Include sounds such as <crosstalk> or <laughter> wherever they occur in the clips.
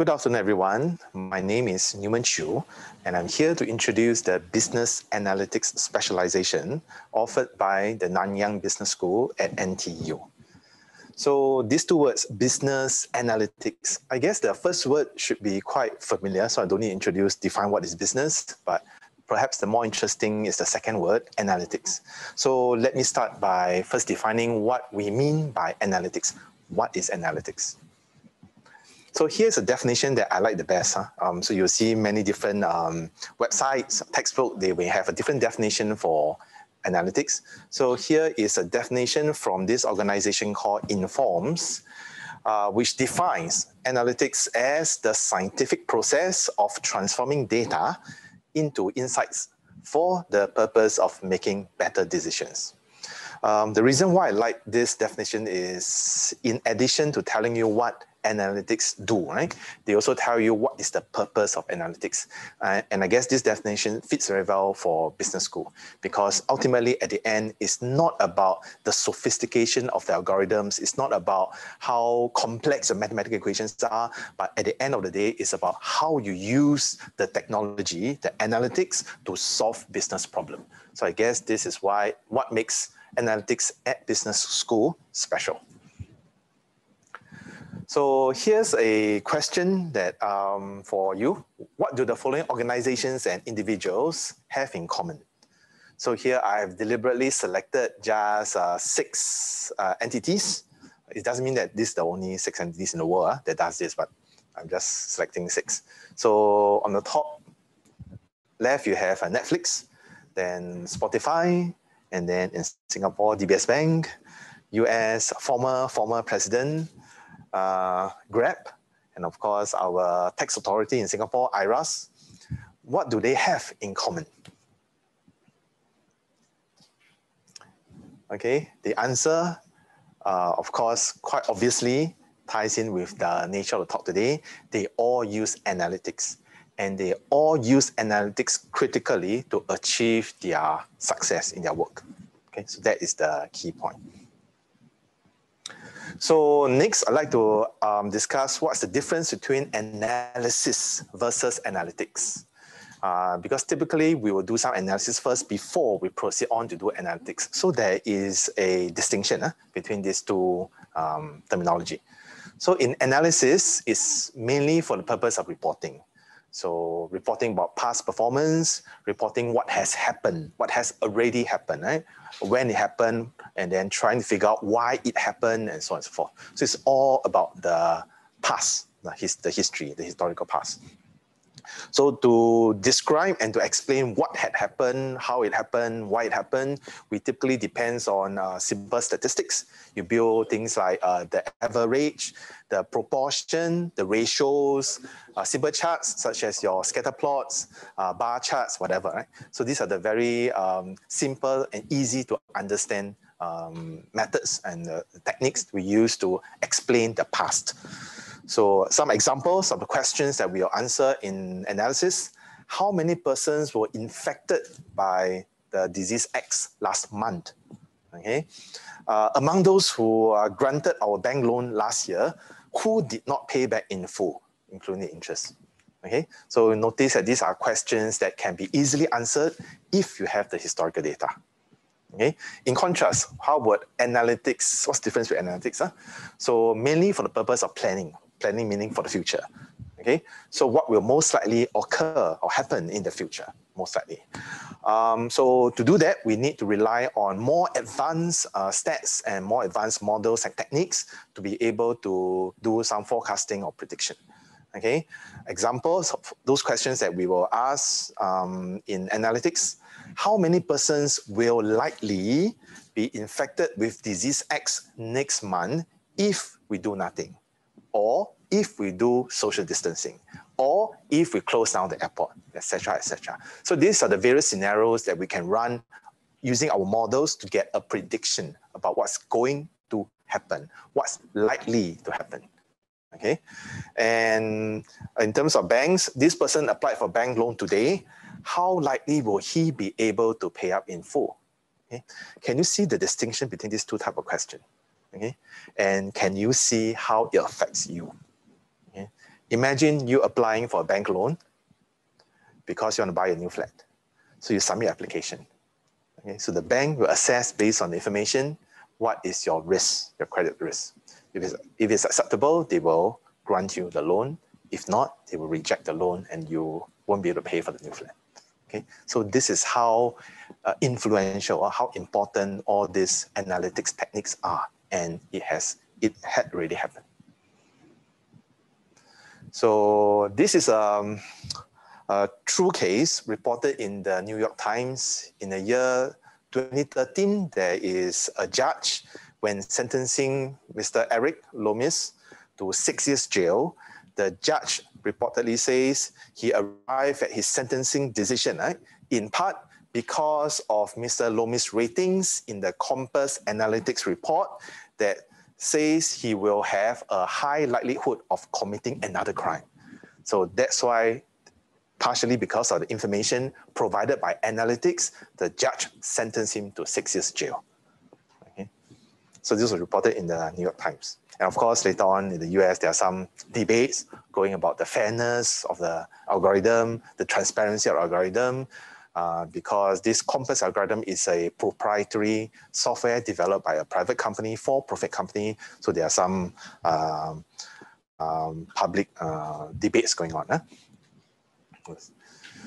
Good afternoon, everyone. My name is Neumann Chew, and I'm here to introduce the Business Analytics Specialization offered by the Nanyang Business School at NTU. So these two words, business analytics, I guess the first word should be quite familiar, so I don't need to introduce, define what is business, but perhaps the more interesting is the second word, analytics. So let me start by first defining what we mean by analytics. What is analytics? So here's a definition that I like the best. Huh? Um, so you'll see many different um, websites, textbook, they may have a different definition for analytics. So here is a definition from this organization called Informs, uh, which defines analytics as the scientific process of transforming data into insights for the purpose of making better decisions. Um, the reason why I like this definition is in addition to telling you what analytics do, right? They also tell you what is the purpose of analytics. Uh, and I guess this definition fits very well for business school because ultimately at the end, it's not about the sophistication of the algorithms. It's not about how complex the mathematical equations are, but at the end of the day, it's about how you use the technology, the analytics to solve business problem. So I guess this is why what makes analytics at business school special. So here's a question that um, for you. What do the following organizations and individuals have in common? So here I've deliberately selected just uh, six uh, entities. It doesn't mean that this is the only six entities in the world uh, that does this, but I'm just selecting six. So on the top left, you have uh, Netflix, then Spotify, and then in Singapore, DBS Bank, US former former president uh, Grab, and of course our tax authority in Singapore, IRAS, what do they have in common? Okay, the answer, uh, of course, quite obviously ties in with the nature of the talk today. They all use analytics and they all use analytics critically to achieve their success in their work. Okay, so that is the key point. So next, I'd like to um, discuss what's the difference between analysis versus analytics. Uh, because typically we will do some analysis first before we proceed on to do analytics. So there is a distinction uh, between these two um, terminology. So in analysis, it's mainly for the purpose of reporting. So reporting about past performance, reporting what has happened, what has already happened, right? When it happened, and then trying to figure out why it happened and so on and so forth. So it's all about the past, the, his, the history, the historical past. So to describe and to explain what had happened, how it happened, why it happened, we typically depends on uh, simple statistics. You build things like uh, the average, the proportion, the ratios, uh, simple charts such as your scatter plots, uh, bar charts, whatever. Right? So these are the very um, simple and easy to understand um, methods and uh, techniques we use to explain the past. So some examples of the questions that we'll answer in analysis. How many persons were infected by the disease X last month? Okay. Uh, among those who are granted our bank loan last year, who did not pay back in full, including interest? Okay, so notice that these are questions that can be easily answered if you have the historical data. Okay. In contrast, how about analytics? What's the difference with analytics? Huh? So mainly for the purpose of planning planning meaning for the future. Okay, so what will most likely occur or happen in the future, most likely. Um, so to do that, we need to rely on more advanced uh, stats and more advanced models and techniques to be able to do some forecasting or prediction. Okay, examples of those questions that we will ask um, in analytics. How many persons will likely be infected with disease X next month if we do nothing? Or if we do social distancing, or if we close down the airport, etc., etc. So these are the various scenarios that we can run using our models to get a prediction about what's going to happen, what's likely to happen. Okay, and in terms of banks, this person applied for bank loan today. How likely will he be able to pay up in full? Okay, can you see the distinction between these two type of questions? Okay? And can you see how it affects you? Okay? Imagine you applying for a bank loan because you want to buy a new flat. So you submit application. Okay, so the bank will assess based on the information what is your risk, your credit risk. If it's, if it's acceptable, they will grant you the loan. If not, they will reject the loan and you won't be able to pay for the new flat. Okay, so this is how uh, influential or how important all these analytics techniques are, and it has it had already happened. So this is um, a true case reported in the New York Times in the year 2013. There is a judge when sentencing Mr. Eric Loomis to six years jail. The judge reportedly says he arrived at his sentencing decision right, in part because of Mr. Loomis's ratings in the COMPAS Analytics report that says he will have a high likelihood of committing another crime. So that's why, partially because of the information provided by analytics, the judge sentenced him to six years jail. Okay? So this was reported in the New York Times. And of course, later on in the US, there are some debates going about the fairness of the algorithm, the transparency of the algorithm, uh, because this COMPAS algorithm is a proprietary software developed by a private company, for-profit company. So there are some um, um, public uh, debates going on.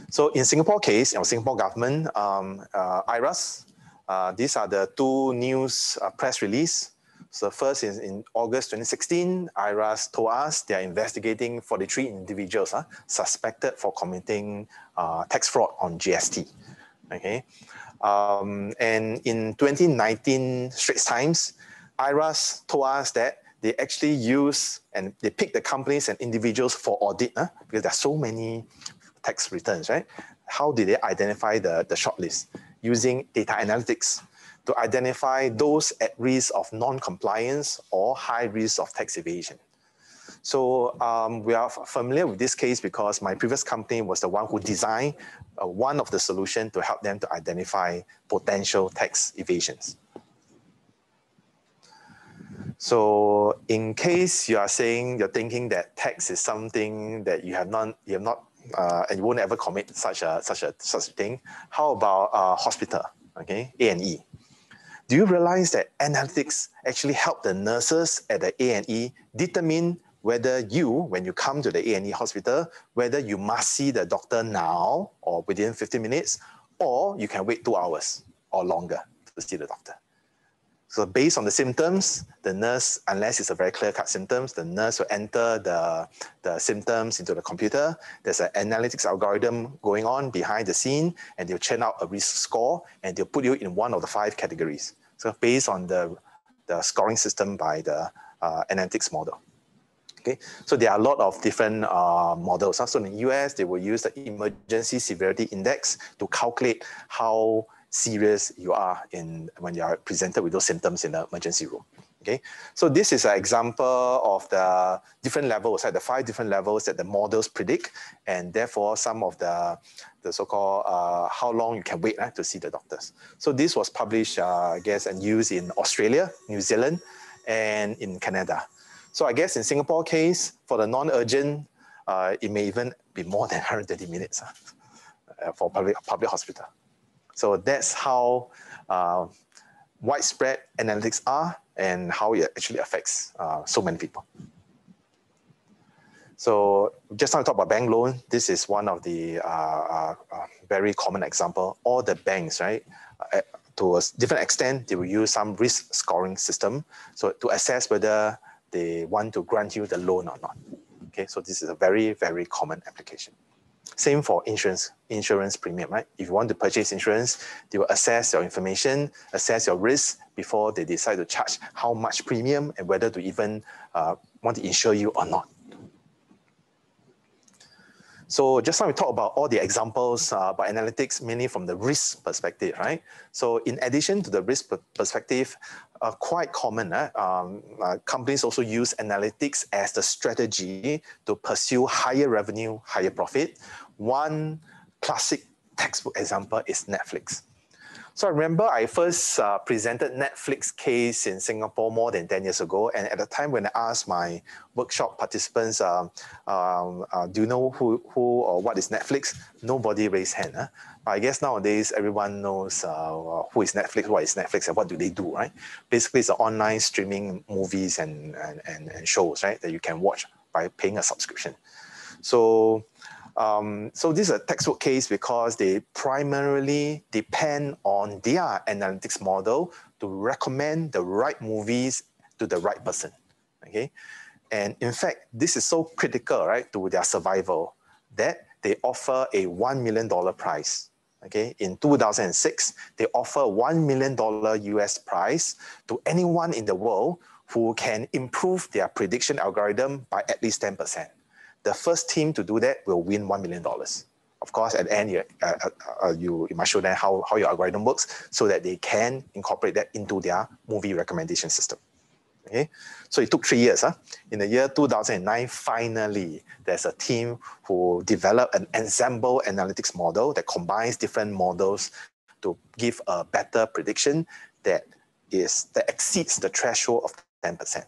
So in Singapore case, in Singapore government, um, uh, IRAS, uh, these are the two news uh, press release so first is in August 2016, IRAS told us they are investigating 43 individuals uh, suspected for committing uh, tax fraud on GST. Okay, um, and in 2019 Straits Times, IRAS told us that they actually use and they pick the companies and individuals for audit uh, because there are so many tax returns, right? How did they identify the, the shortlist? Using data analytics to identify those at risk of non-compliance or high risk of tax evasion. So um, we are familiar with this case because my previous company was the one who designed uh, one of the solutions to help them to identify potential tax evasions. So in case you are saying you're thinking that tax is something that you have not you have not uh, and you won't ever commit such a such a such thing, how about uh, hospital? Okay, A and E. Do you realize that analytics actually help the nurses at the A&E determine whether you, when you come to the A&E hospital, whether you must see the doctor now or within 15 minutes, or you can wait two hours or longer to see the doctor. So based on the symptoms, the nurse, unless it's a very clear-cut symptoms, the nurse will enter the, the symptoms into the computer. There's an analytics algorithm going on behind the scene, and they'll churn out a risk score, and they'll put you in one of the five categories. So based on the, the scoring system by the uh, analytics model. Okay, so there are a lot of different uh, models. So in the US, they will use the emergency severity index to calculate how serious you are in when you are presented with those symptoms in the emergency room. Okay, so this is an example of the different levels, like the five different levels that the models predict, and therefore some of the, the so-called uh, how long you can wait uh, to see the doctors. So this was published, uh, I guess, and used in Australia, New Zealand, and in Canada. So I guess in Singapore case, for the non-urgent, uh, it may even be more <laughs> than 130 minutes uh, for public, public hospital. So that's how uh, widespread analytics are and how it actually affects uh, so many people. So just now we talk about bank loan. This is one of the uh, uh, uh very common example. All the banks, right, uh, to a different extent, they will use some risk scoring system. So to assess whether they want to grant you the loan or not. Okay, so this is a very, very common application. Same for insurance, insurance premium, right? If you want to purchase insurance, they will assess your information, assess your risk before they decide to charge how much premium and whether to even uh, want to insure you or not. So just now we talked about all the examples uh, by analytics, mainly from the risk perspective, right? So in addition to the risk perspective, uh, quite common, uh, um, uh, companies also use analytics as the strategy to pursue higher revenue, higher profit. One classic textbook example is Netflix. So I remember I first uh, presented Netflix case in Singapore more than 10 years ago. And at the time when I asked my workshop participants, um, um, uh, do you know who, who or what is Netflix? Nobody raised hand. Huh? I guess nowadays everyone knows uh, who is Netflix, what is Netflix, and what do they do, right? Basically, it's an online streaming movies and, and, and, and shows, right, that you can watch by paying a subscription. So um, so this is a textbook case because they primarily depend on their analytics model to recommend the right movies to the right person. Okay, and in fact, this is so critical, right, to their survival that they offer a one million dollar prize. Okay, in 2006, they offer one million dollar US prize to anyone in the world who can improve their prediction algorithm by at least 10% the first team to do that will win $1 million. Of course, at the end, you, uh, uh, uh, you, you must show them how, how your algorithm works so that they can incorporate that into their movie recommendation system. Okay, so it took three years. Huh? In the year 2009, finally, there's a team who developed an ensemble analytics model that combines different models to give a better prediction that is that exceeds the threshold of 10%.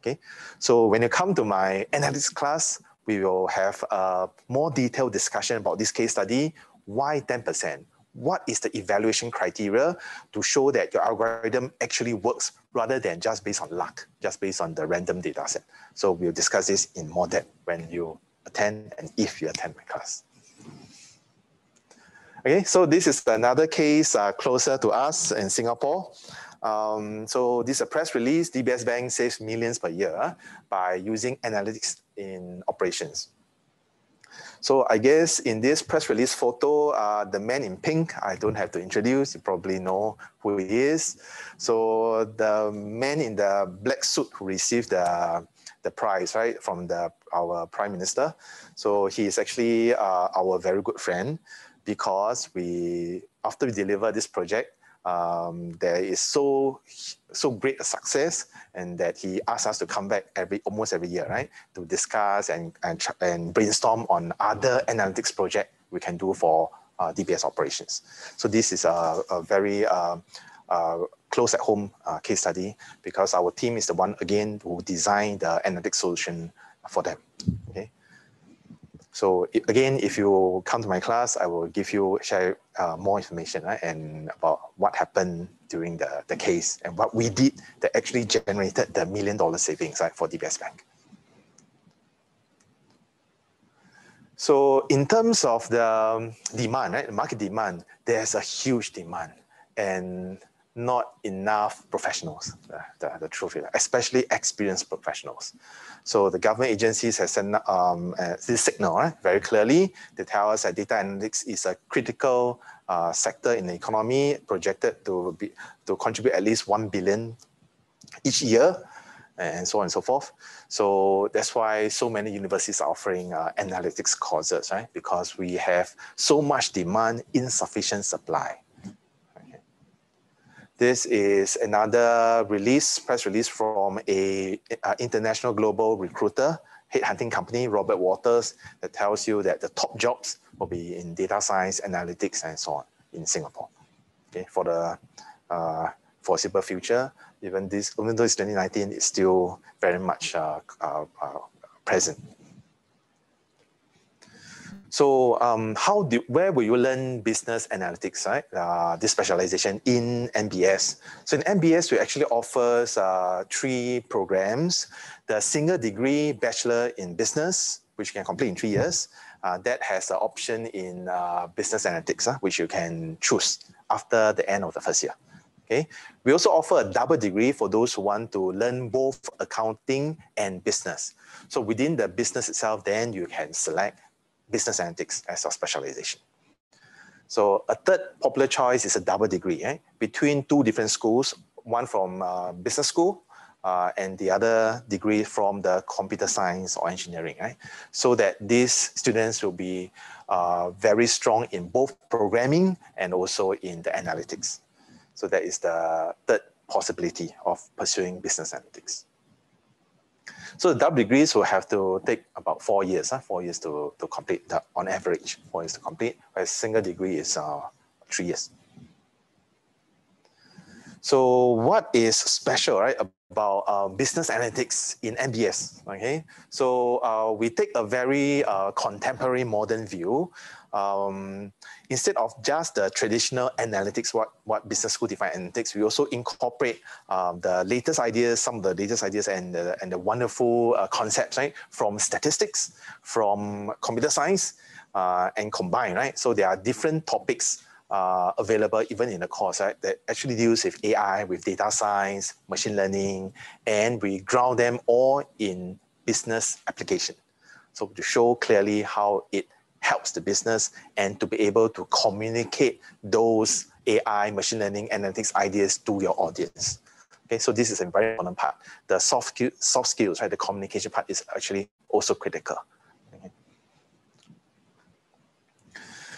Okay, so when you come to my analytics class, we will have a more detailed discussion about this case study. Why 10%? What is the evaluation criteria to show that your algorithm actually works rather than just based on luck, just based on the random data set? So we'll discuss this in more depth when you attend and if you attend my class. Okay, so this is another case uh, closer to us in Singapore. Um, so this is a press release. DBS Bank saves millions per year by using analytics in operations. So I guess in this press release photo, uh, the man in pink, I don't have to introduce, you probably know who he is. So the man in the black suit who received the, the prize, right, from the, our prime minister. So he is actually uh, our very good friend because we, after we deliver this project, um, there is so so great a success and that he asked us to come back every almost every year right? To discuss and and, and brainstorm on other analytics project we can do for uh, DBS operations. So this is a, a very uh, uh, close at home uh, case study because our team is the one again who designed the analytics solution for them okay so again, if you come to my class, I will give you share uh, more information right, and about what happened during the, the case and what we did that actually generated the million dollar savings right, for DBS Bank. So in terms of the um, demand, right, market demand, there's a huge demand and not enough professionals, the, the, the truth is, especially experienced professionals. So the government agencies have sent um, uh, this signal right, very clearly. They tell us that data analytics is a critical uh, sector in the economy, projected to be to contribute at least one billion each year, and so on and so forth. So that's why so many universities are offering uh, analytics courses, right? Because we have so much demand, insufficient supply. This is another release, press release from a, a international global recruiter, headhunting company, Robert Walters, that tells you that the top jobs will be in data science, analytics, and so on in Singapore. Okay, for the uh, foreseeable future, even this, even though it's 2019, it's still very much uh, uh, uh present. So um, how do, where will you learn business analytics, right? Uh, this specialization in NBS. So in NBS, we actually offers uh, three programs. The single degree Bachelor in Business, which you can complete in three years. Uh, that has an option in uh, business analytics, uh, which you can choose after the end of the first year. Okay. We also offer a double degree for those who want to learn both accounting and business. So within the business itself, then you can select business analytics as a specialization. So a third popular choice is a double degree eh? between two different schools, one from uh, business school uh, and the other degree from the computer science or engineering, right? So that these students will be uh, very strong in both programming and also in the analytics. So that is the third possibility of pursuing business analytics. So the double degrees will have to take about four years, huh? four years to, to complete on average, four years to complete, whereas single degree is uh, three years. So what is special, right, about uh, business analytics in NBS, Okay, so uh, we take a very uh, contemporary modern view. Um, instead of just the traditional analytics, what, what business school define analytics, we also incorporate um, the latest ideas, some of the latest ideas and the, and the wonderful uh, concepts, right, from statistics, from computer science, uh, and combine, right? So there are different topics uh, available even in the course right, that actually deals with AI, with data science, machine learning, and we ground them all in business application. So to show clearly how it helps the business and to be able to communicate those AI, machine learning, analytics ideas to your audience. Okay, so this is a very important part. The soft, soft skills, right, the communication part is actually also critical.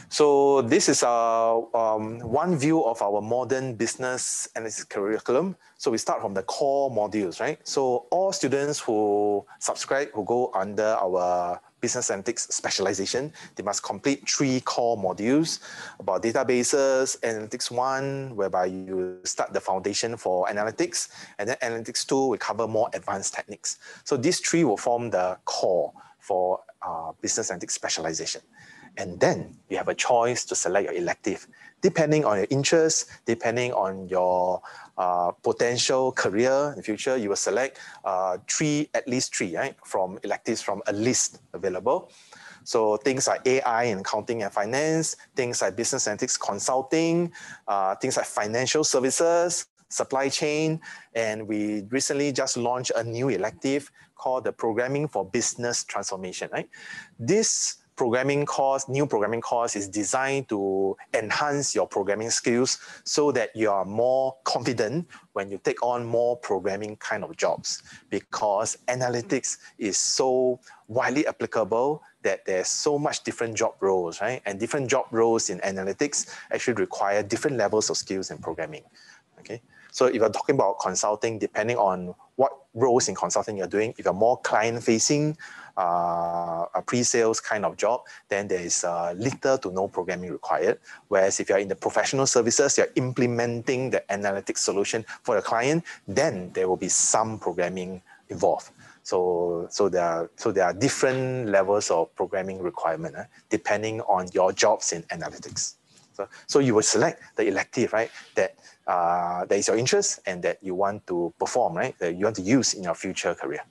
So this is our, um, one view of our modern business analytics curriculum. So we start from the core modules, right? So all students who subscribe, who go under our business analytics specialization, they must complete three core modules about databases, analytics one, whereby you start the foundation for analytics, and then analytics two will cover more advanced techniques. So these three will form the core for uh, business analytics specialization. And then you have a choice to select your elective, depending on your interests, depending on your uh, potential career in the future, you will select uh, three, at least three, right, from electives from a list available. So things like AI and accounting and finance, things like business analytics consulting, uh, things like financial services, supply chain, and we recently just launched a new elective called the Programming for Business Transformation, right? This programming course, new programming course is designed to enhance your programming skills so that you are more confident when you take on more programming kind of jobs because analytics is so widely applicable that there's so much different job roles, right? And different job roles in analytics actually require different levels of skills in programming, okay? So if you're talking about consulting, depending on what roles in consulting you're doing, if you're more client facing, uh, a pre-sales kind of job, then there is uh, little to no programming required. Whereas if you're in the professional services, you're implementing the analytics solution for the client, then there will be some programming involved. So, so there are so there are different levels of programming requirement uh, depending on your jobs in analytics. So, so you will select the elective, right? That uh, that is your interest and that you want to perform, right? That you want to use in your future career.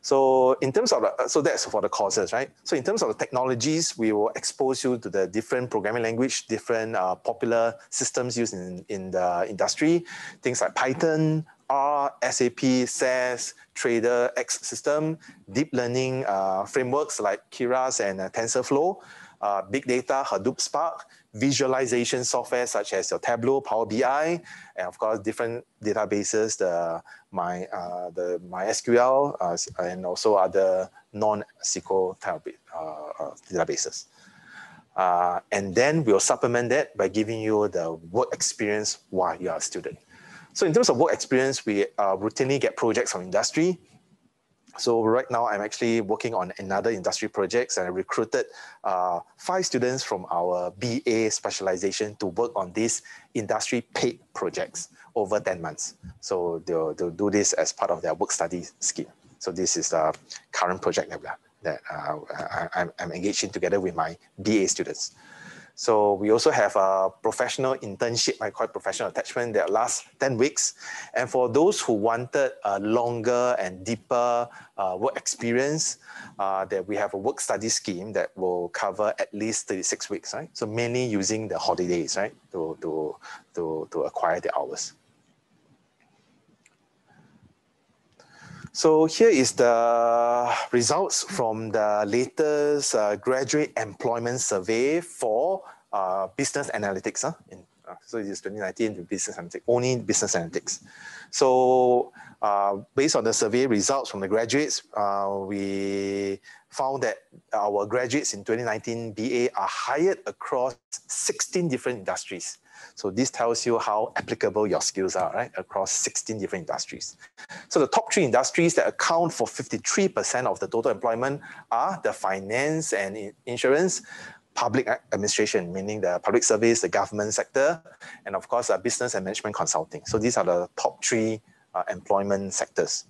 So in terms of the, so that's for the courses, right? So in terms of the technologies, we will expose you to the different programming language, different uh, popular systems used in, in the industry, things like Python, R, SAP, SAS, Trader, X system, deep learning uh, frameworks like Keras and uh, TensorFlow, uh, big data, Hadoop Spark, visualization software such as your Tableau, Power BI, and of course different databases, the my uh, the MySQL uh, and also other non-SQL uh, uh, databases. Uh, and then we'll supplement that by giving you the work experience while you are a student. So in terms of work experience, we routinely get projects from industry so right now, I'm actually working on another industry projects and I recruited uh, five students from our BA specialization to work on these industry paid projects over 10 months. So they'll, they'll do this as part of their work study scheme. So this is the current project that, that uh, I, I'm engaged in together with my BA students. So we also have a professional internship, I call it professional attachment that lasts 10 weeks. And for those who wanted a longer and deeper uh, work experience, uh, that we have a work study scheme that will cover at least 36 weeks, right? So mainly using the holidays, right, to, to, to, to acquire the hours. So here is the results from the latest uh, graduate employment survey for uh, business analytics. Huh? In, uh, so it is 2019 business analytics, only business analytics. So uh, based on the survey results from the graduates, uh, we found that our graduates in 2019 BA are hired across 16 different industries. So this tells you how applicable your skills are, right, across 16 different industries. So the top three industries that account for 53% of the total employment are the finance and insurance, public administration, meaning the public service, the government sector, and of course, uh, business and management consulting. So these are the top three uh, employment sectors.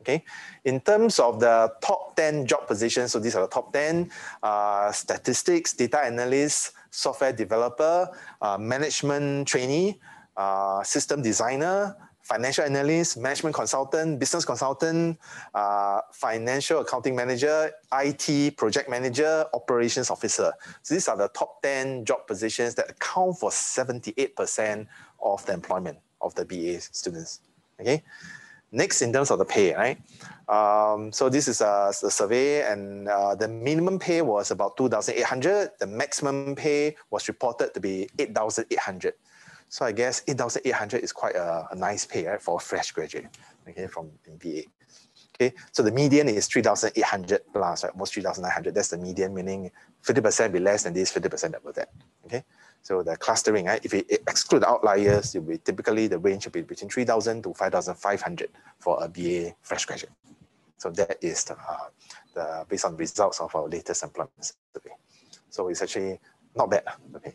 Okay, in terms of the top 10 job positions, so these are the top 10 uh, statistics, data analyst, software developer, uh, management trainee, uh, system designer, financial analyst, management consultant, business consultant, uh, financial accounting manager, IT project manager, operations officer. So these are the top 10 job positions that account for 78% of the employment of the BA students. Okay. Next, in terms of the pay, right? Um, so this is a, a survey, and uh, the minimum pay was about 2,800. The maximum pay was reported to be 8,800. So I guess 8,800 is quite a, a, nice pay, right, for a fresh graduate, okay, from MBA. Okay, so the median is 3,800 plus, right, almost 3,900. That's the median, meaning 50% be less than this, 50% above that. Okay, so the clustering, right, if it, exclude the outliers, it be typically the range will be between 3,000 to 5,500 for a BA fresh graduate. So that is the, uh, the based on results of our latest employment survey. So it's actually not bad. Okay.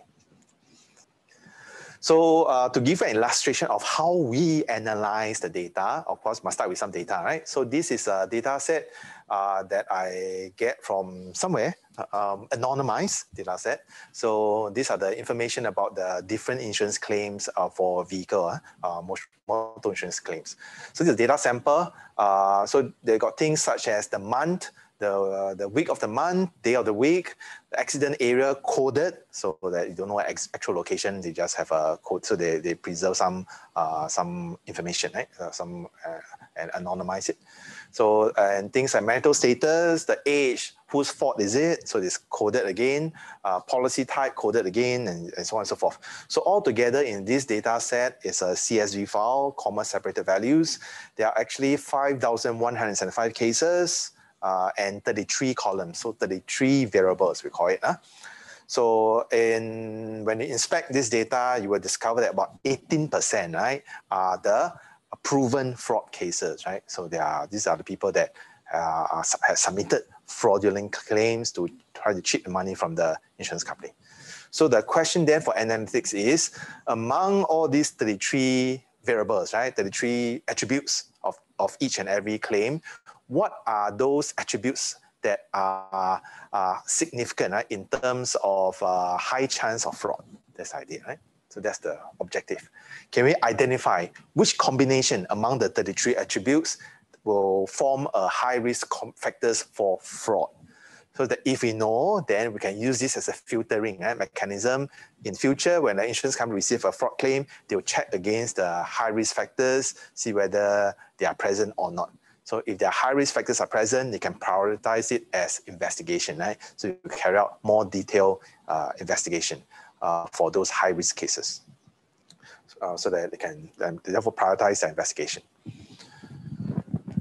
So uh, to give an illustration of how we analyze the data, of course, must start with some data, right? So this is a data set uh, that I get from somewhere, um, anonymized data set. So these are the information about the different insurance claims uh, for vehicle, uh, motor insurance claims. So this is data sample. Uh, so they got things such as the month, the, uh, the week of the month, day of the week, accident area coded so that you don't know ex- actual location, they just have a code. So they, they preserve some uh, some information, right? Uh, some uh, and anonymize it. So and things like marital status, the age, whose fault is it? So it's coded again, uh, policy type coded again, and, and so on and so forth. So all together in this data set is a CSV file, comma separated values. There are actually 5,175 cases uh, and 33 columns, so 33 variables, we call it. Huh? So in, when you inspect this data, you will discover that about 18%, right, are the proven fraud cases, right? So they are, these are the people that uh, have submitted fraudulent claims to try to cheat the money from the insurance company. So the question then for analytics is, among all these 33 variables, right, 33 attributes of, of each and every claim, what are those attributes that are, significant right, in terms of uh, high chance of fraud? That's the idea, right? So that's the objective. Can we identify which combination among the 33 attributes will form a high risk factors for fraud? So that if we know, then we can use this as a filtering right, mechanism. In future, when the insurance company receive a fraud claim, they will check against the high risk factors, see whether they are present or not. So if there are high risk factors are present, they can prioritize it as investigation, right? So you carry out more detailed uh, investigation uh, for those high risk cases. Uh, so that they can um, therefore prioritize their investigation.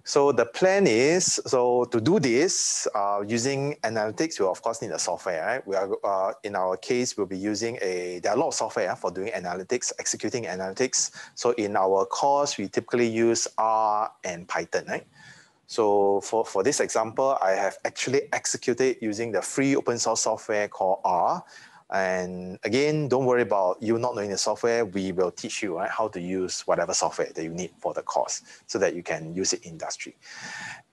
So the plan is, so to do this, uh, using analytics, we of course need a software, right? We are, uh, in our case, we'll be using a, there are a lot of software for doing analytics, executing analytics. So in our course, we typically use R and Python, right? So for, for this example, I have actually executed using the free open source software called R. And again, don't worry about you not knowing the software. We will teach you right, how to use whatever software that you need for the course so that you can use it in industry.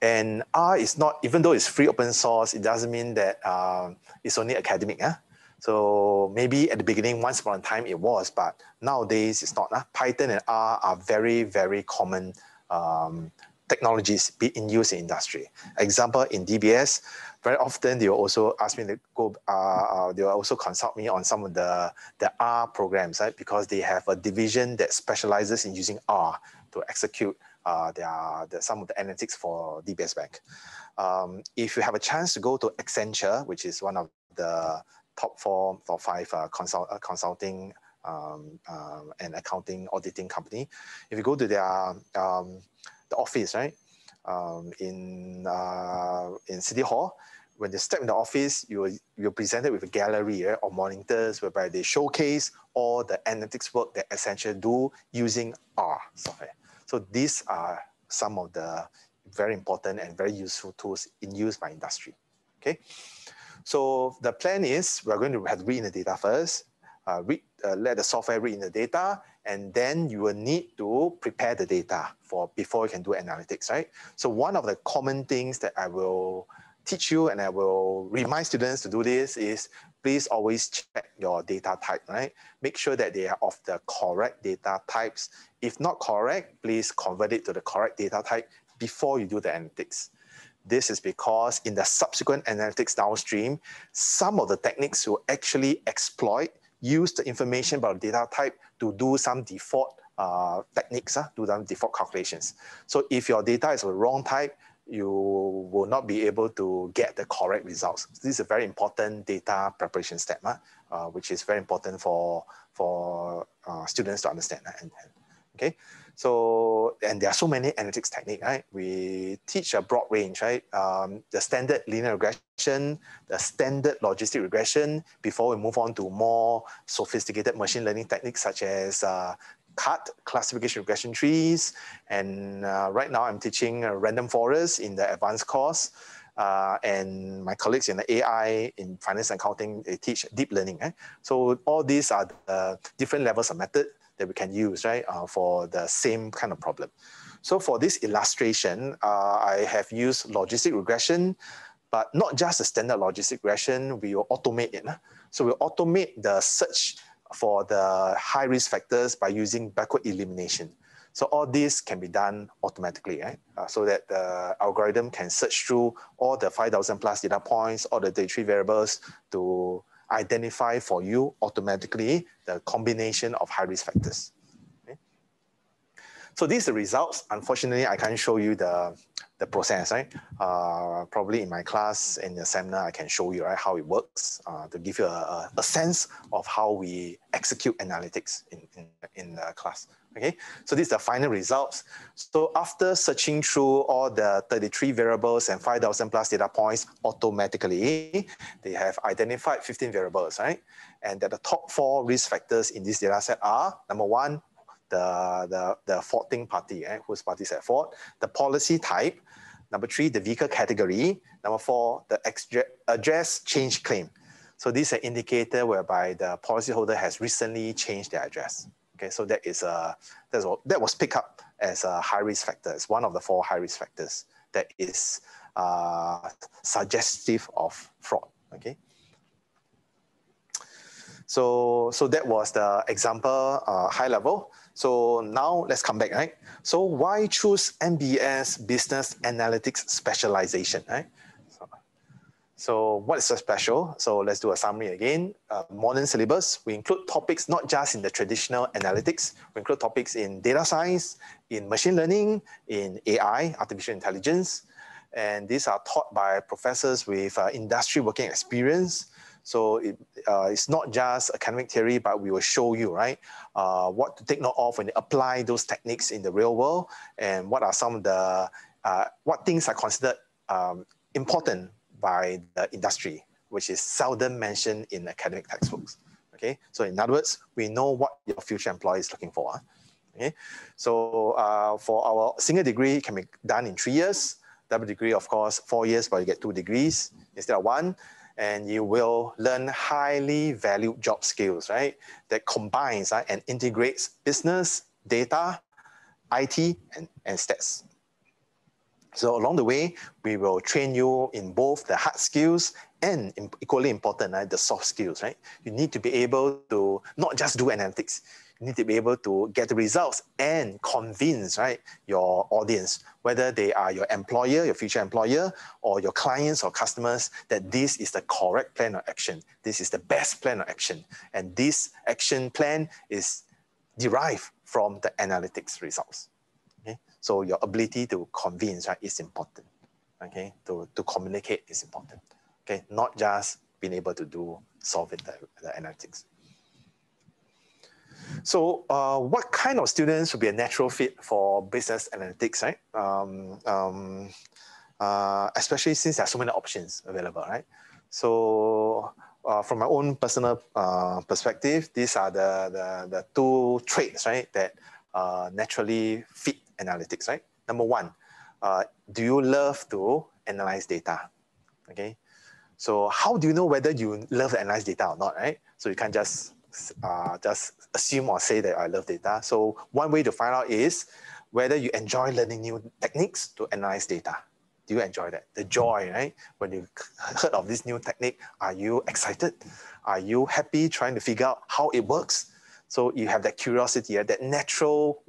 And R is not, even though it's free open source, it doesn't mean that um, it's only academic. Huh? So maybe at the beginning, once upon a time it was, but nowadays it's not. Huh? Python and R are very, very common um, technologies in use in industry. Example, in DBS, very often they will also ask me to go, uh, uh, they will also consult me on some of the, the R programs, right? Because they have a division that specializes in using R to execute uh, their, the, some of the analytics for DBS Bank. Um, if you have a chance to go to Accenture, which is one of the top four or five uh, consult, uh, consulting um, um, and accounting auditing company, if you go to their um, the office, right? Um, in uh, in City Hall, when you step in the office, you you're presented with a gallery or monitors whereby they showcase all the analytics work that Accenture do using R software. So these are some of the very important and very useful tools in use by industry. Okay. So the plan is we're going to have to read in the data first, uh, read, uh, let the software read in the data, and then you will need to prepare the data for before you can do analytics, right? So one of the common things that I will teach you and I will remind students to do this is please always check your data type, right? Make sure that they are of the correct data types. If not correct, please convert it to the correct data type before you do the analytics. This is because in the subsequent analytics downstream, some of the techniques will actually exploit, use the information about data type to do some default uh, techniques, uh, do some default calculations. So if your data is the wrong type, you will not be able to get the correct results. This is a very important data preparation step, uh, which is very important for, for uh, students to understand. Uh, okay, so, and there are so many analytics techniques, right? We teach a broad range, right? Um, the standard linear regression, the standard logistic regression, before we move on to more sophisticated machine learning techniques such as uh, CART classification regression trees. And uh, right now I'm teaching random forest in the advanced course. Uh, and my colleagues in the AI, in finance and accounting, they teach deep learning. Eh? So all these are the different levels of method that we can use, right, uh, for the same kind of problem. So for this illustration, uh, I have used logistic regression, but not just the standard logistic regression, we will automate it. So we'll automate the search for the high risk factors by using backward elimination. So all this can be done automatically, right? Uh, so that the algorithm can search through all the 5,000 plus data points, all the data variables to identify for you automatically the combination of high risk factors. So these are the results. Unfortunately, I can't show you the, the process, right? Uh, probably in my class, in the seminar, I can show you right, how it works uh, to give you a, a, sense of how we execute analytics in, in, in the class. Okay, so these are the final results. So after searching through all the 33 variables and 5,000 plus data points automatically, they have identified 15 variables, right? And that the top four risk factors in this data set are, number one, the, the, the faulting party, eh, whose party is at fault, the policy type, number three, the vehicle category, number four, the address change claim. So this is an indicator whereby the policyholder has recently changed their address. Okay, so that is a that's that was picked up as a high risk factor. It's one of the four high risk factors that is uh, suggestive of fraud. Okay. So so that was the example uh, high level. So now let's come back, right? So why choose NBS Business Analytics specialization, right? So what is so special? So let's do a summary again. Uh, modern syllabus, we include topics not just in the traditional analytics, we include topics in data science, in machine learning, in AI, artificial intelligence. And these are taught by professors with uh, industry working experience. So it, uh, it's not just academic theory, but we will show you, right, uh, what to take note of when you apply those techniques in the real world and what are some of the, uh, what things are considered um, important by the industry, which is seldom mentioned in academic textbooks. Okay, so in other words, we know what your future employer is looking for. Okay, so uh, for our single degree, it can be done in three years. Double degree, of course, four years, but you get two degrees instead of one. And you will learn highly valued job skills, right? That combines uh, and integrates business, data, IT, and, and stats. So along the way, we will train you in both the hard skills and equally important, right, the soft skills, right? You need to be able to not just do analytics, need to be able to get the results and convince, right, your audience, whether they are your employer, your future employer, or your clients or customers, that this is the correct plan of action. This is the best plan of action. And this action plan is derived from the analytics results. Okay, So your ability to convince right, is important. Okay, to, to communicate is important. Okay, not just being able to do solve it, the, the analytics. So uh, what kind of students would be a natural fit for business analytics, right? Um, um, uh, especially since there are so many options available, right? So uh, from my own personal uh, perspective, these are the, the, the two traits, right, that uh, naturally fit analytics, right? Number one, uh, do you love to analyze data? Okay, So how do you know whether you love to analyze data or not, right? So you can't just uh, just assume or say that I love data. So one way to find out is whether you enjoy learning new techniques to analyze data. Do you enjoy that? The joy, right? When you heard of this new technique, are you excited? Are you happy trying to figure out how it works? So you have that curiosity, that natural,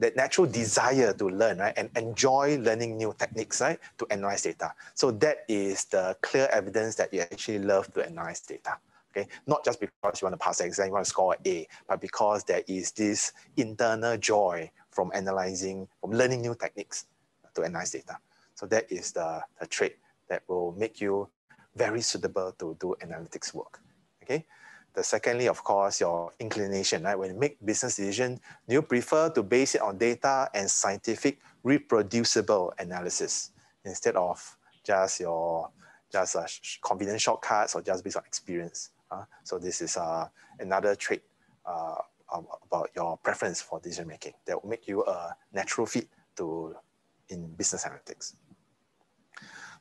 that natural desire to learn, right, and enjoy learning new techniques, right, to analyze data. So that is the clear evidence that you actually love to analyze data. Okay, not just because you want to pass the exam, you want to score an A, but because there is this internal joy from analyzing, from learning new techniques to analyze data. So that is the, the trait that will make you very suitable to do analytics work. Okay. The secondly, of course, your inclination, right? When you make business decision, you prefer to base it on data and scientific reproducible analysis instead of just your just uh, a convenient shortcuts or just based on experience. Uh, so this is uh, another trait uh, about your preference for decision making that will make you a natural fit to in business analytics.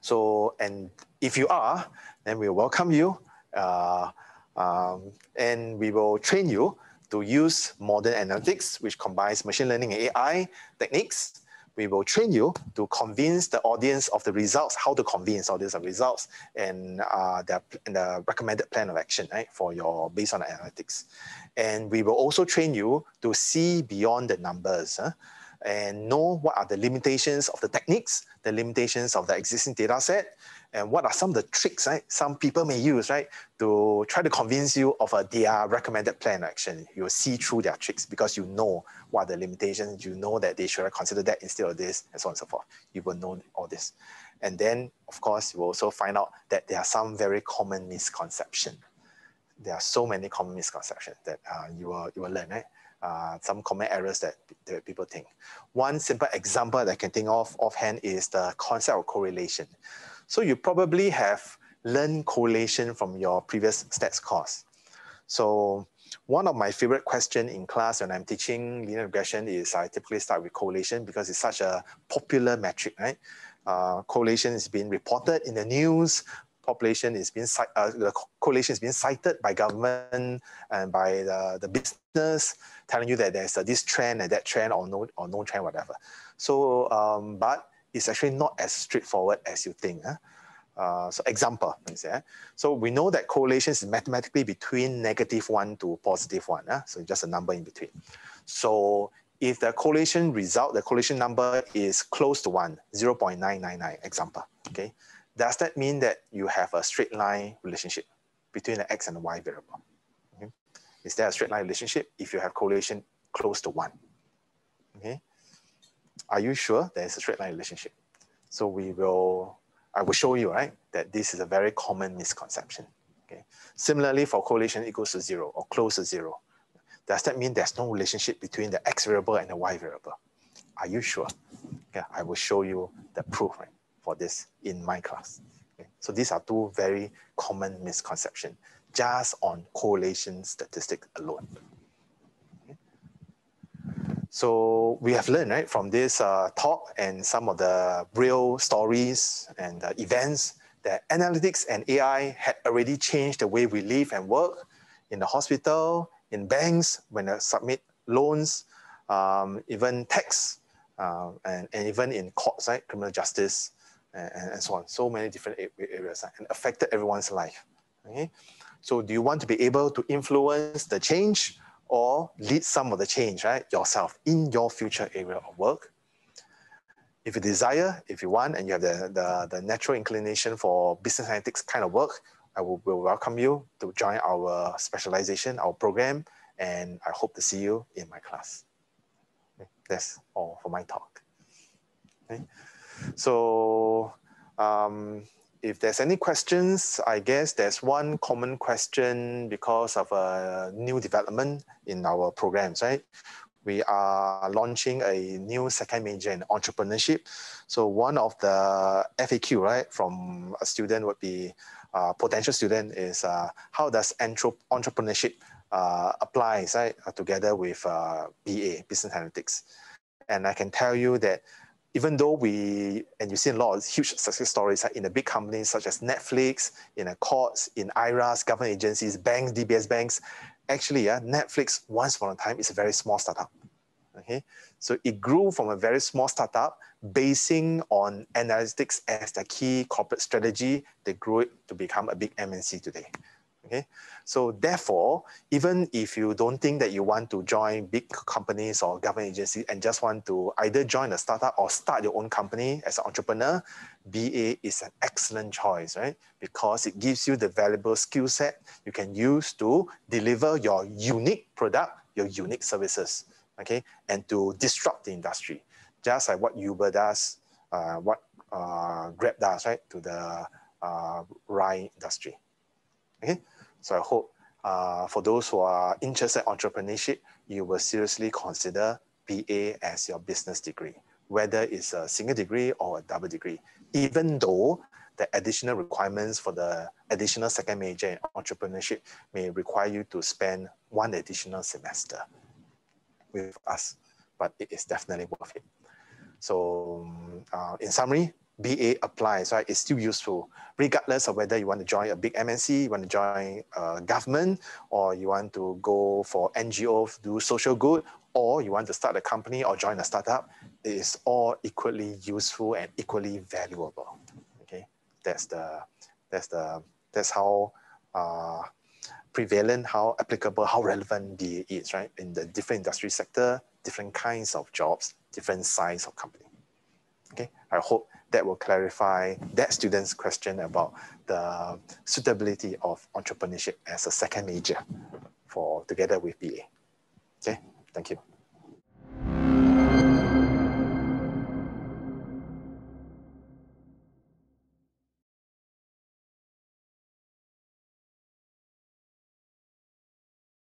So, and if you are, then we welcome you. Uh, um, and we will train you to use modern analytics, which combines machine learning and AI techniques. We will train you to convince the audience of the results, how to convince audience of results, and, uh, the, and the recommended plan of action right, for your based on analytics. And we will also train you to see beyond the numbers. Huh? and know what are the limitations of the techniques, the limitations of the existing data set, and what are some of the tricks, right? Some people may use, right, to try to convince you of a, their recommended plan action. You will see through their tricks because you know what are the limitations. You know that they should consider that instead of this, and so on and so forth. You will know all this. And then, of course, you will also find out that there are some very common misconceptions. There are so many common misconceptions that uh, you, will, you will learn, right? Uh, some common errors that, that people think. One simple example that I can think of offhand is the concept of correlation. So you probably have learned correlation from your previous stats course. So one of my favorite questions in class when I'm teaching linear regression is I typically start with correlation because it's such a popular metric, right? Uh, correlation is being reported in the news. Population is being uh, the correlation is being cited by government and by the, the business, telling you that there's this trend and that trend or no or no trend, whatever. So, um, but it's actually not as straightforward as you think. Huh? Uh, so example, say, so we know that correlation is mathematically between negative one to positive one. Huh? So just a number in between. So if the correlation result, the correlation number is close to one, 0.999 example, okay? Does that mean that you have a straight line relationship between the x and the y variable? Okay? Is there a straight line relationship if you have correlation close to one? Are you sure there is a straight line relationship? So we will, I will show you, right, that this is a very common misconception. Okay. Similarly, for correlation equals to zero or close to zero, does that mean there's no relationship between the x variable and the y variable? Are you sure? Okay, I will show you the proof right, for this in my class. Okay. So these are two very common misconceptions just on correlation statistics alone. So we have learned right from this uh, talk and some of the real stories and uh, events that analytics and AI had already changed the way we live and work in the hospital, in banks, when they submit loans, um, even tax, uh, and, and even in courts, right, criminal justice, and, and so on. So many different areas and affected everyone's life. Okay, so do you want to be able to influence the change or lead some of the change, right, yourself in your future area of work. If you desire, if you want, and you have the, the, the natural inclination for business analytics kind of work, I will, will welcome you to join our specialization, our program, and I hope to see you in my class. Okay. That's all for my talk. Okay. So um, if there's any questions, I guess there's one common question because of a new development in our programs, right? We are launching a new second major in entrepreneurship. So one of the FAQ, right, from a student would be, uh, potential student is uh, how does entrepreneurship uh, applies, right, together with uh, BA, business analytics. And I can tell you that even though we, and you see a lot of huge success stories in the big companies such as Netflix, in the courts, in IRAS, government agencies, banks, DBS banks, actually, yeah, Netflix once upon a time is a very small startup. Okay, so it grew from a very small startup, basing on analytics as the key corporate strategy. They grew it to become a big MNC today. Okay, so therefore, even if you don't think that you want to join big companies or government agencies and just want to either join a startup or start your own company as an entrepreneur, BA is an excellent choice, right? Because it gives you the valuable skill set you can use to deliver your unique product, your unique services, okay, and to disrupt the industry, just like what Uber does, uh, what uh, Grab does, right, to the uh, ride industry. Okay. So I hope uh, for those who are interested in entrepreneurship, you will seriously consider BA as your business degree, whether it's a single degree or a double degree, even though the additional requirements for the additional second major in entrepreneurship may require you to spend one additional semester with us, but it is definitely worth it. So uh, in summary, BA applies, right? It's still useful, regardless of whether you want to join a big MNC, you want to join a government, or you want to go for NGO, do social good, or you want to start a company or join a startup. It is all equally useful and equally valuable. Okay, that's the that's the that's how uh, prevalent, how applicable, how relevant BA is, right? In the different industry sector, different kinds of jobs, different size of company. Okay, I hope that will clarify that student's question about the suitability of entrepreneurship as a second major for together with BA. Okay, thank you.